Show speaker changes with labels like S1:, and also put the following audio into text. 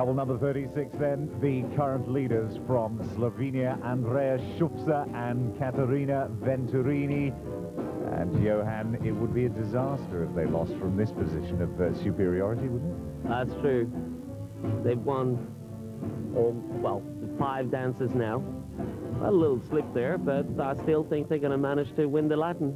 S1: Couple number 36 then, the current leaders from Slovenia, Andrea Skufca and Katarina Venturini. And Johan, it would be a disaster if they lost from this position of uh, superiority, wouldn't it?
S2: That's true. They've won, all, well, five dances now. A little slip there, but I still think they're going to manage to win the Latin.